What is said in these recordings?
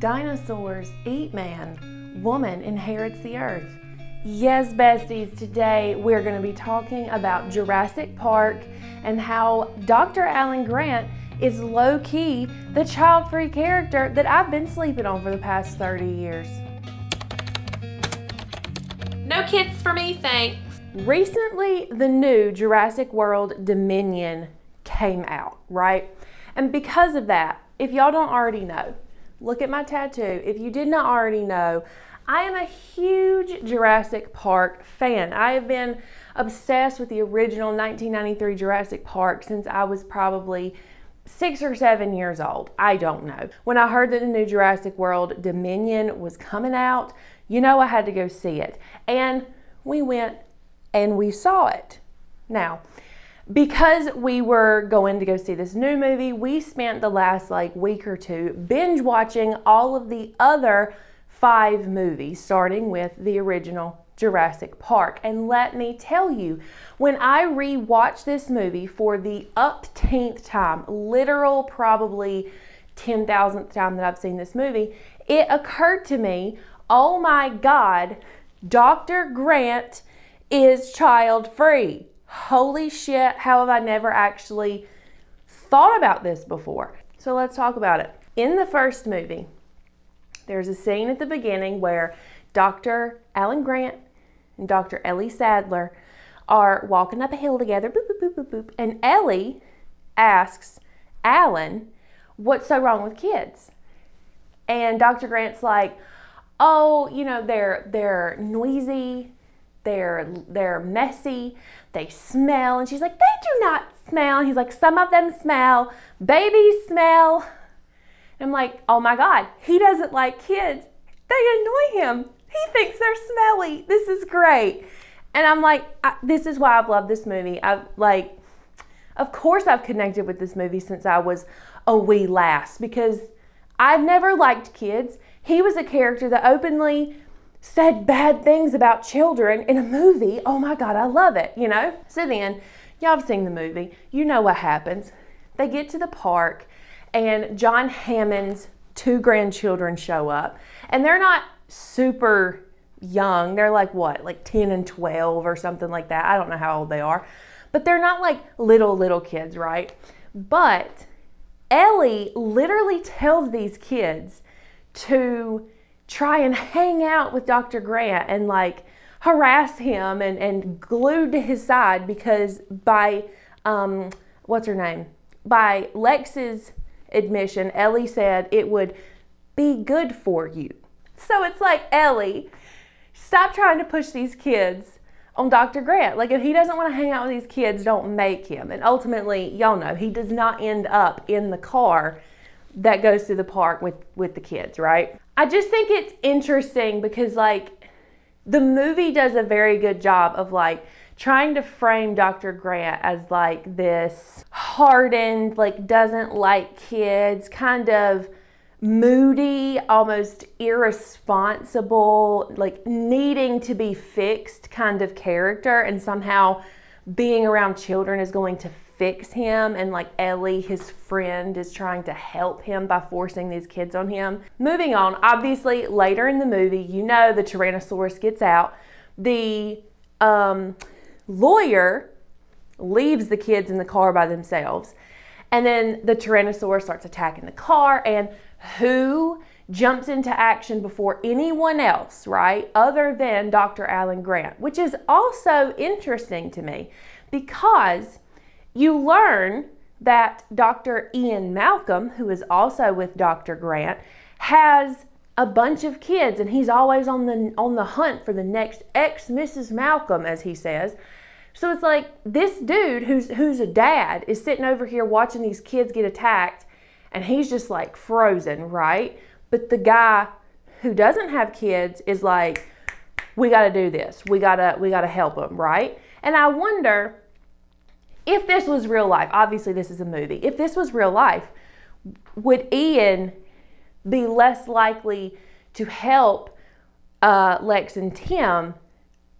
Dinosaurs eat man, woman inherits the earth. Yes, besties, today we're going to be talking about Jurassic Park and how Dr. Alan Grant is low key the child free character that I've been sleeping on for the past 30 years. No kids for me, thanks. Recently, the new Jurassic World Dominion came out, right? And because of that, if y'all don't already know, Look at my tattoo. If you did not already know, I am a huge Jurassic Park fan. I have been obsessed with the original 1993 Jurassic Park since I was probably six or seven years old. I don't know. When I heard that the new Jurassic World Dominion was coming out, you know I had to go see it. And we went and we saw it. Now, because we were going to go see this new movie, we spent the last like week or two binge watching all of the other five movies, starting with the original Jurassic Park. And let me tell you, when I rewatched this movie for the upteenth time, literal probably 10,000th time that I've seen this movie, it occurred to me, oh my God, Dr. Grant is child free holy shit, how have I never actually thought about this before? So let's talk about it. In the first movie, there's a scene at the beginning where Dr. Alan Grant and Dr. Ellie Sattler are walking up a hill together, boop, boop, boop, boop, boop, and Ellie asks Alan, what's so wrong with kids? And Dr. Grant's like, oh, you know, they're they're noisy, they're they're messy, they smell. And she's like, they do not smell. And he's like, some of them smell. Babies smell. And I'm like, oh my God, he doesn't like kids. They annoy him. He thinks they're smelly. This is great. And I'm like, this is why I've loved this movie. I've like, of course, I've connected with this movie since I was a wee lass because I've never liked kids. He was a character that openly said bad things about children in a movie. Oh my God, I love it, you know? So then, y'all have seen the movie. You know what happens. They get to the park, and John Hammond's two grandchildren show up, and they're not super young. They're like what, like 10 and 12 or something like that. I don't know how old they are, but they're not like little, little kids, right? But Ellie literally tells these kids to try and hang out with Dr. Grant and like harass him and, and glued to his side because by, um, what's her name? By Lex's admission, Ellie said it would be good for you. So it's like, Ellie, stop trying to push these kids on Dr. Grant. Like, if he doesn't want to hang out with these kids, don't make him. And ultimately, y'all know, he does not end up in the car that goes to the park with, with the kids, right? I just think it's interesting because like the movie does a very good job of like trying to frame Dr. Grant as like this hardened, like doesn't like kids, kind of moody, almost irresponsible, like needing to be fixed kind of character and somehow being around children is going to fix him and like Ellie, his friend, is trying to help him by forcing these kids on him. Moving on, obviously later in the movie, you know the Tyrannosaurus gets out. The um, lawyer leaves the kids in the car by themselves. And then the Tyrannosaurus starts attacking the car and who jumps into action before anyone else, right? Other than Dr. Alan Grant, which is also interesting to me because you learn that Dr. Ian Malcolm, who is also with Dr. Grant, has a bunch of kids and he's always on the on the hunt for the next ex Mrs. Malcolm as he says. So it's like this dude who's who's a dad is sitting over here watching these kids get attacked and he's just like frozen, right? But the guy who doesn't have kids is like we got to do this. We got to we got to help them, right? And I wonder if this was real life, obviously this is a movie. If this was real life, would Ian be less likely to help uh, Lex and Tim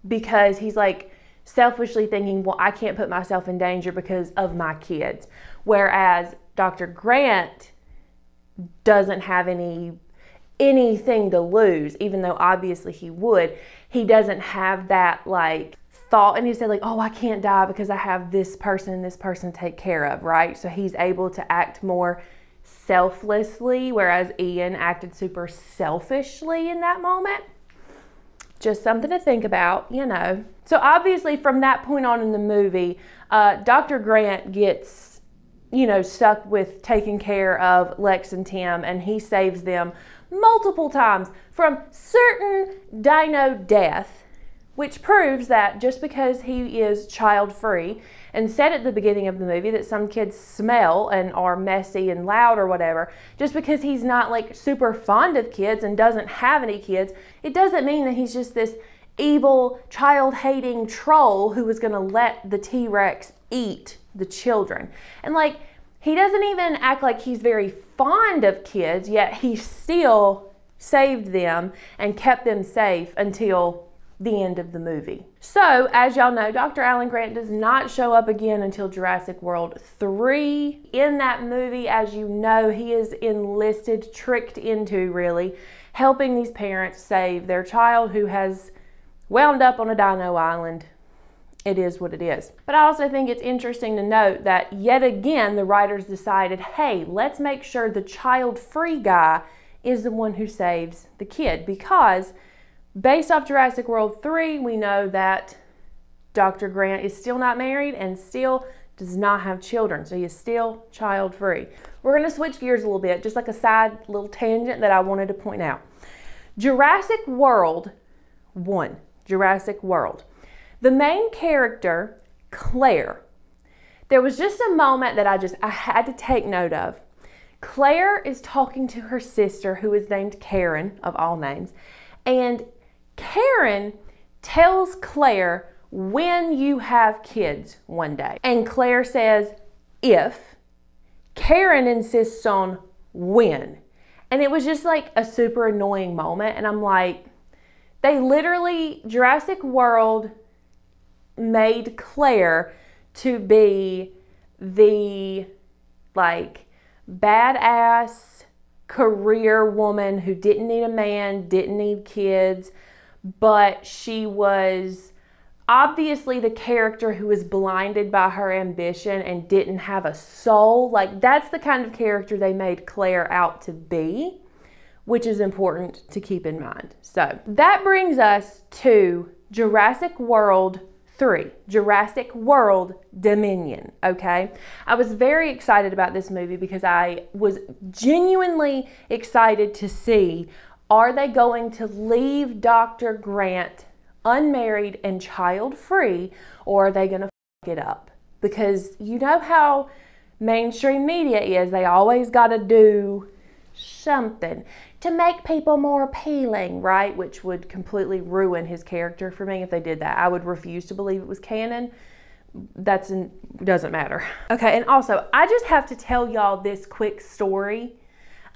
because he's like selfishly thinking, well, I can't put myself in danger because of my kids. Whereas Dr. Grant doesn't have any anything to lose, even though obviously he would. He doesn't have that like thought and he said like oh i can't die because i have this person this person to take care of right? So he's able to act more selflessly whereas ian acted super selfishly in that moment. Just something to think about you know. So obviously from that point on in the movie uh, dr grant gets you know stuck with taking care of lex and tim and he saves them multiple times from certain dino death which proves that just because he is child free and said at the beginning of the movie that some kids smell and are messy and loud or whatever, just because he's not like super fond of kids and doesn't have any kids, it doesn't mean that he's just this evil, child hating troll who going to let the T Rex eat the children. And like, he doesn't even act like he's very fond of kids, yet he still saved them and kept them safe until the end of the movie. So, as y'all know, Dr. Alan Grant does not show up again until Jurassic World 3. In that movie, as you know, he is enlisted, tricked into really helping these parents save their child who has wound up on a dino island. It is what it is. But I also think it's interesting to note that yet again, the writers decided hey, let's make sure the child free guy is the one who saves the kid because Based off Jurassic World 3, we know that Dr. Grant is still not married and still does not have children, so he is still child free. We're going to switch gears a little bit, just like a side little tangent that I wanted to point out. Jurassic World 1, Jurassic World. The main character, Claire, there was just a moment that I just I had to take note of. Claire is talking to her sister, who is named Karen, of all names, and Karen tells Claire when you have kids one day. And Claire says, if. Karen insists on when. And it was just like a super annoying moment. And I'm like, they literally, Jurassic World made Claire to be the like badass career woman who didn't need a man, didn't need kids, but she was obviously the character who was blinded by her ambition and didn't have a soul. Like, that's the kind of character they made Claire out to be, which is important to keep in mind. So, that brings us to Jurassic World 3 Jurassic World Dominion. Okay, I was very excited about this movie because I was genuinely excited to see are they going to leave Dr. Grant unmarried and child free, or are they going to fuck it up? Because you know how mainstream media is, they always got to do something to make people more appealing, right? Which would completely ruin his character for me if they did that. I would refuse to believe it was canon. That's in, doesn't matter. Okay, and also, I just have to tell y'all this quick story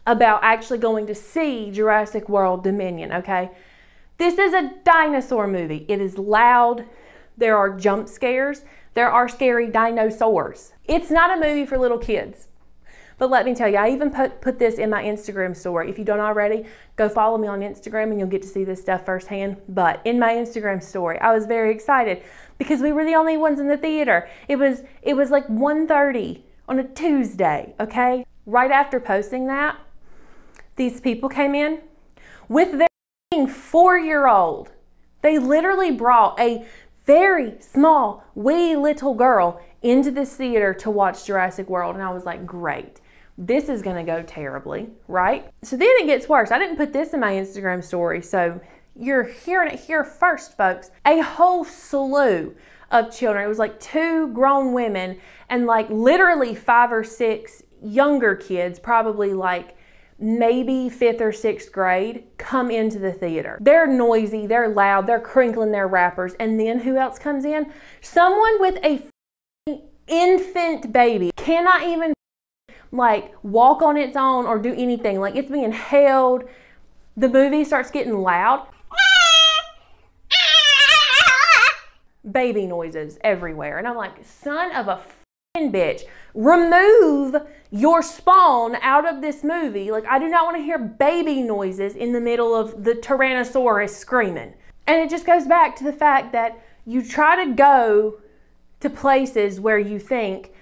about actually going to see Jurassic World Dominion, okay? This is a dinosaur movie. It is loud. There are jump scares. There are scary dinosaurs. It's not a movie for little kids. But let me tell you, I even put, put this in my Instagram story. If you don't already, go follow me on Instagram and you'll get to see this stuff firsthand. But in my Instagram story, I was very excited because we were the only ones in the theater. It was it was like 1:30 on a Tuesday, okay? Right after posting that, these people came in with their four year old. They literally brought a very small, wee little girl into this theater to watch Jurassic World. And I was like, great. This is going to go terribly, right? So then it gets worse. I didn't put this in my Instagram story, so you're hearing it here first, folks. A whole slew of children. It was like two grown women and like literally five or six younger kids, probably like maybe fifth or sixth grade, come into the theater. They're noisy, they're loud, they're crinkling their wrappers. And then who else comes in? Someone with a infant baby cannot even like walk on its own or do anything. Like it's being held. The movie starts getting loud. Baby noises everywhere. And I'm like, son of a bitch. Remove your spawn out of this movie. Like, I do not want to hear baby noises in the middle of the Tyrannosaurus screaming. And it just goes back to the fact that you try to go to places where you think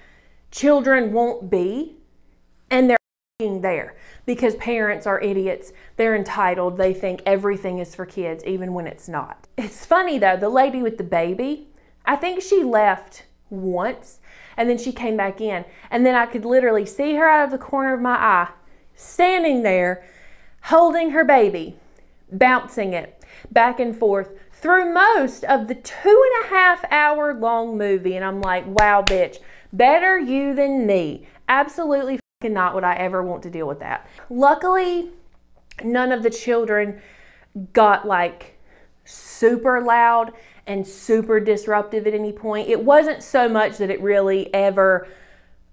children won't be, and they're being there because parents are idiots. They're entitled. They think everything is for kids, even when it's not. It's funny though, the lady with the baby, I think she left once and then she came back in. And then I could literally see her out of the corner of my eye, standing there, holding her baby, bouncing it back and forth through most of the two and a half hour long movie. And I'm like, wow, bitch, better you than me. Absolutely not would I ever want to deal with that. Luckily, none of the children got like super loud and super disruptive at any point. It wasn't so much that it really ever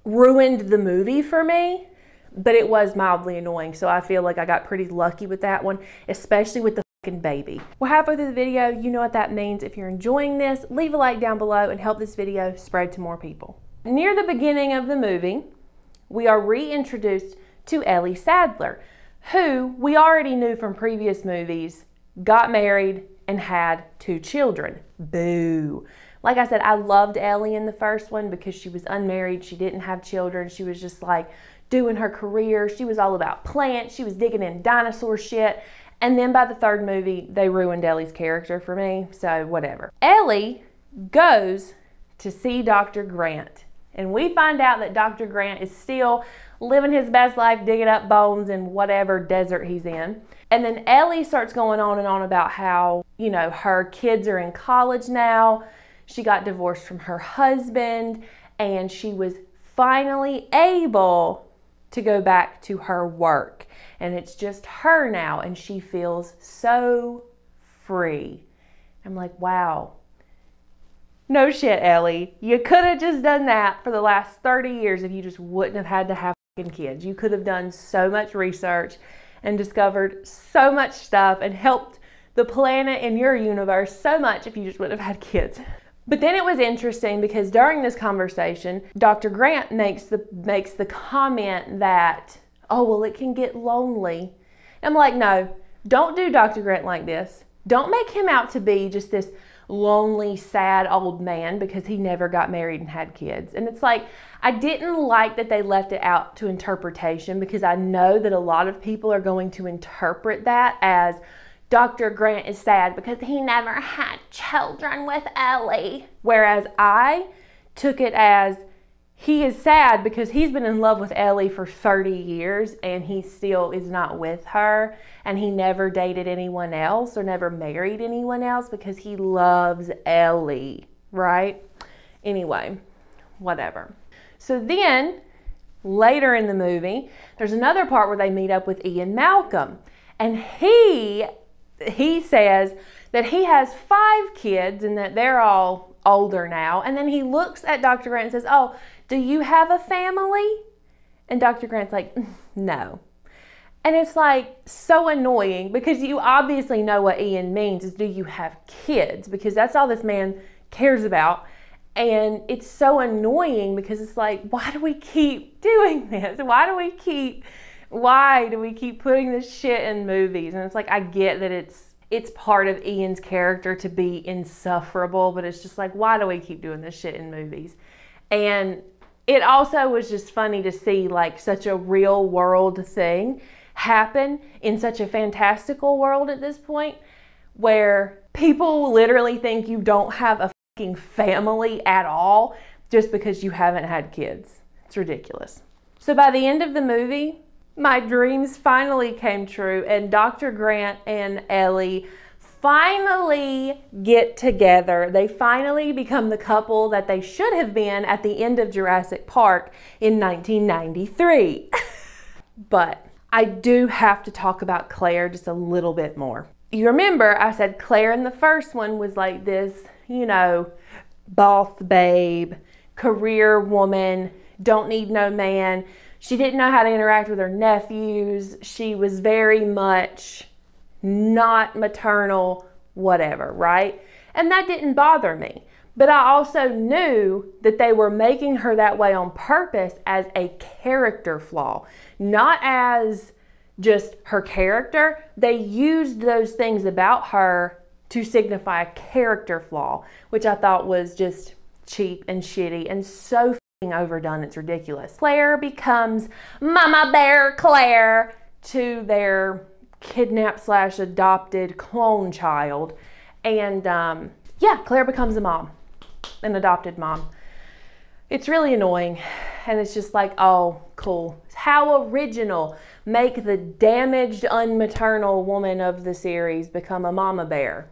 ruined the movie for me, but it was mildly annoying. So I feel like I got pretty lucky with that one, especially with the fucking baby. Well, halfway through the video, you know what that means. If you're enjoying this, leave a like down below and help this video spread to more people. Near the beginning of the movie, we are reintroduced to Ellie Sattler, who we already knew from previous movies got married and had two children. Boo. Like I said, I loved Ellie in the first one because she was unmarried, she didn't have children, she was just like doing her career. She was all about plants, she was digging in dinosaur shit. And then by the third movie, they ruined Ellie's character for me, so whatever. Ellie goes to see Dr. Grant, and we find out that Dr. Grant is still living his best life, digging up bones in whatever desert he's in. And then Ellie starts going on and on about how, you know, her kids are in college now. She got divorced from her husband and she was finally able to go back to her work. And it's just her now and she feels so free. I'm like, wow. No shit, Ellie. You could have just done that for the last 30 years if you just wouldn't have had to have kids. You could have done so much research and discovered so much stuff and helped the planet and your universe so much if you just would have had kids. But then it was interesting because during this conversation, Dr. Grant makes the makes the comment that, "Oh, well, it can get lonely." I'm like, "No, don't do Dr. Grant like this. Don't make him out to be just this lonely, sad old man because he never got married and had kids. And it's like, I didn't like that they left it out to interpretation because I know that a lot of people are going to interpret that as Dr. Grant is sad because he never had children with Ellie. Whereas I took it as he is sad because he's been in love with Ellie for 30 years and he still is not with her. And he never dated anyone else or never married anyone else because he loves Ellie, right? Anyway, whatever. So then later in the movie, there's another part where they meet up with Ian Malcolm. And he he says that he has five kids and that they're all older now. And then he looks at Dr. Grant and says, Oh, do you have a family? And Dr. Grant's like, No. And it's like so annoying because you obviously know what Ian means is do you have kids? Because that's all this man cares about. And it's so annoying because it's like, why do we keep doing this? Why do we keep why do we keep putting this shit in movies? And it's like I get that it's it's part of Ian's character to be insufferable, but it's just like why do we keep doing this shit in movies? And it also was just funny to see like such a real world thing happen in such a fantastical world at this point where people literally think you don't have a fucking family at all just because you haven't had kids. It's ridiculous. So by the end of the movie, my dreams finally came true, and Dr. Grant and Ellie finally get together. They finally become the couple that they should have been at the end of Jurassic Park in 1993. but I do have to talk about Claire just a little bit more. You remember I said Claire in the first one was like this, you know, boss babe, career woman, don't need no man. She didn't know how to interact with her nephews. She was very much not maternal, whatever, right? And that didn't bother me. But I also knew that they were making her that way on purpose as a character flaw, not as just her character. They used those things about her to signify a character flaw, which I thought was just cheap and shitty and so overdone. It's ridiculous. Claire becomes Mama Bear Claire to their kidnapped slash adopted clone child. And um, yeah, Claire becomes a mom, an adopted mom. It's really annoying. And it's just like, oh, cool. How original. Make the damaged, unmaternal woman of the series become a mama bear.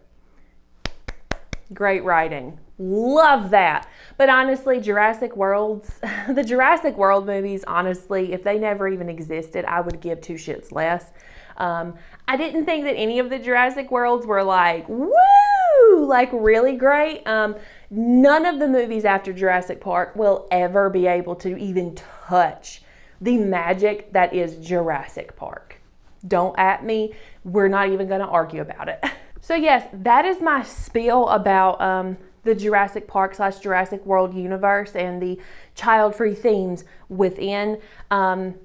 Great writing. Love that. But honestly, Jurassic Worlds, the Jurassic World movies, honestly, if they never even existed, I would give two shits less. Um, I didn't think that any of the Jurassic Worlds were like, woo, like really great. Um, none of the movies after Jurassic Park will ever be able to even touch the magic that is Jurassic Park. Don't at me. We're not even going to argue about it. So, yes, that is my spiel about um, the Jurassic Park slash Jurassic World universe and the child free themes within. Um,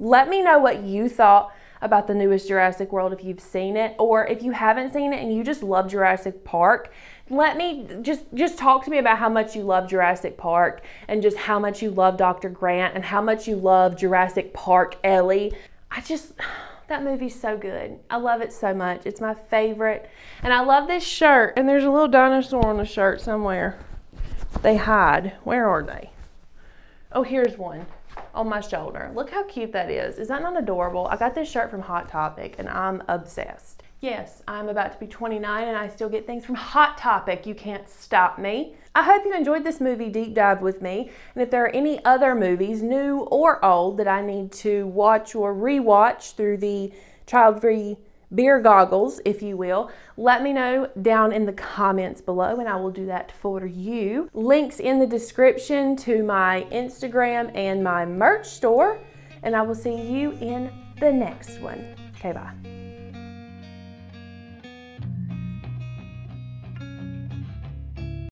let me know what you thought about the newest Jurassic World if you've seen it or if you haven't seen it and you just love Jurassic Park let me just just talk to me about how much you love Jurassic Park and just how much you love Dr. Grant and how much you love Jurassic Park Ellie. I just that movie's so good. I love it so much. It's my favorite. And I love this shirt. And there's a little dinosaur on the shirt somewhere. They hide. Where are they? Oh, here's one on my shoulder. Look how cute that is. Is that not adorable? I got this shirt from Hot Topic and I'm obsessed. Yes, I'm about to be 29 and I still get things from Hot Topic. You can't stop me. I hope you enjoyed this movie deep dive with me. And if there are any other movies, new or old, that I need to watch or rewatch through the child free beer goggles, if you will, let me know down in the comments below and I will do that for you. Links in the description to my Instagram and my merch store. And I will see you in the next one. Okay, bye.